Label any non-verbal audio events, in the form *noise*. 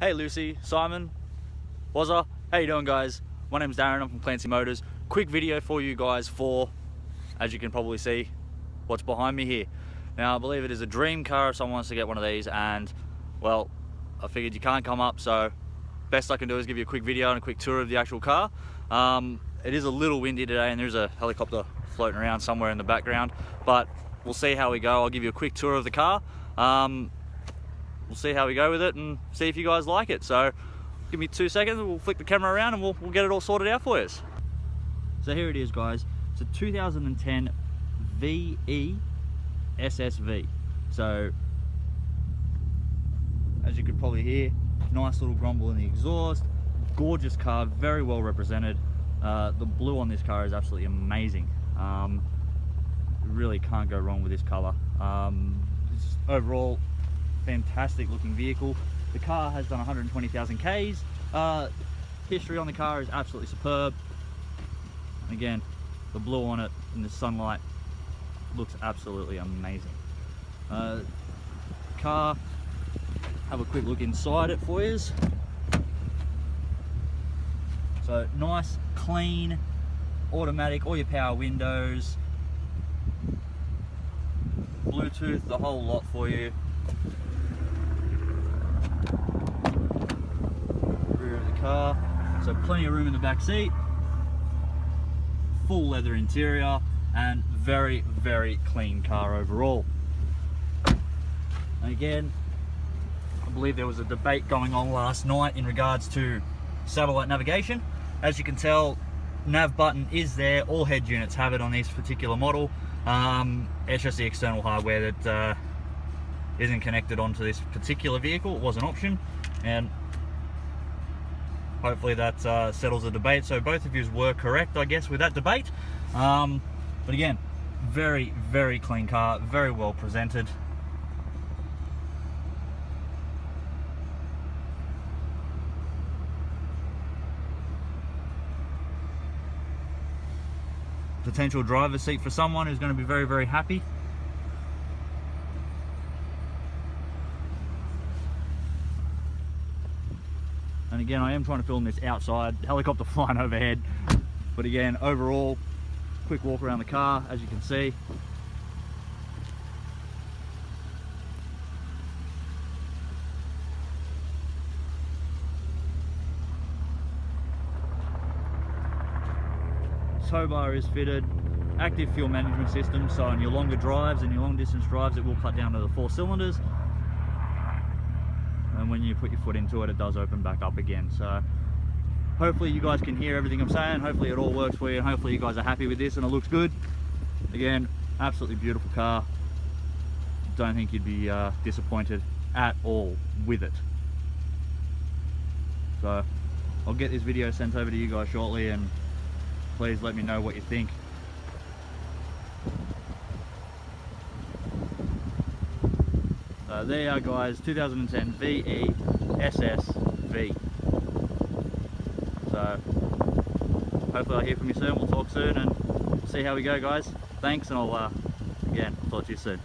Hey Lucy, Simon, Wazza, how you doing guys? My name's Darren, I'm from Clancy Motors. Quick video for you guys for, as you can probably see, what's behind me here. Now I believe it is a dream car if someone wants to get one of these and, well, I figured you can't come up so best I can do is give you a quick video and a quick tour of the actual car. Um, it is a little windy today and there's a helicopter floating around somewhere in the background, but we'll see how we go. I'll give you a quick tour of the car. Um, we'll see how we go with it and see if you guys like it. So give me two seconds, we'll flick the camera around and we'll, we'll get it all sorted out for you. So here it is guys, it's a 2010 VE SSV. So as you could probably hear, nice little grumble in the exhaust, gorgeous car, very well represented. Uh, the blue on this car is absolutely amazing. Um, really can't go wrong with this color. Um, overall, fantastic looking vehicle. The car has done 120,000 Ks. Uh, history on the car is absolutely superb. Again, the blue on it in the sunlight looks absolutely amazing. Uh, car, have a quick look inside it for you. So nice, clean, automatic, all your power windows, Bluetooth, the whole lot for you. Rear of the car, so plenty of room in the back seat. Full leather interior and very, very clean car overall. And again, I believe there was a debate going on last night in regards to satellite navigation. As you can tell, nav button is there, all head units have it on this particular model. Um, it's just the external hardware that uh, not connected onto this particular vehicle. It was an option, and hopefully that uh, settles the debate. So both of you were correct, I guess, with that debate. Um, but again, very, very clean car, very well presented. potential driver's seat for someone who's going to be very, very happy. And again, I am trying to film this outside, helicopter *laughs* flying overhead. But again, overall, quick walk around the car, as you can see. tow bar is fitted, active fuel management system, so on your longer drives and your long distance drives it will cut down to the four cylinders. When you put your foot into it, it does open back up again. So hopefully you guys can hear everything I'm saying. Hopefully it all works for you and hopefully you guys are happy with this and it looks good. Again, absolutely beautiful car. Don't think you'd be uh, disappointed at all with it. So I'll get this video sent over to you guys shortly and please let me know what you think. So there you are guys, 2010 VE SSV. So hopefully I'll hear from you soon, we'll talk soon and see how we go guys. Thanks and I'll, uh, again, talk to you soon.